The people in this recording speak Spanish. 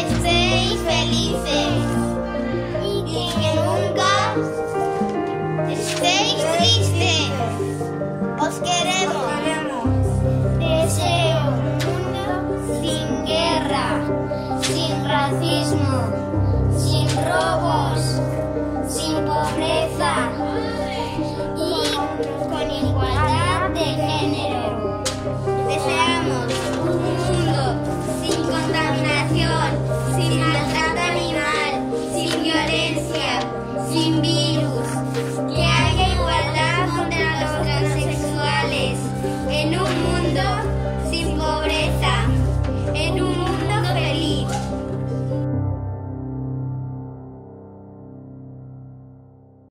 estéis felices y que nunca estéis tristes. Os queremos. Deseo un mundo sin guerra, sin racismo, sin robos, sin pobreza y con igualdad de género. Deseamos un